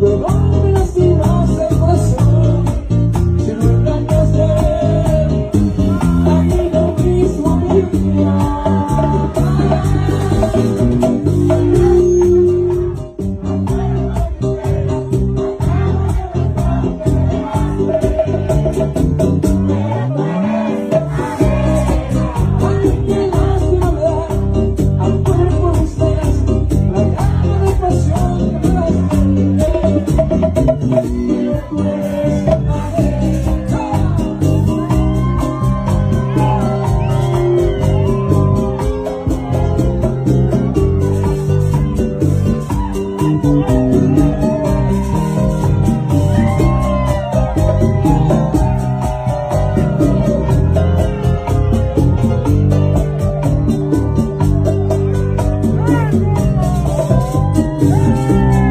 the you.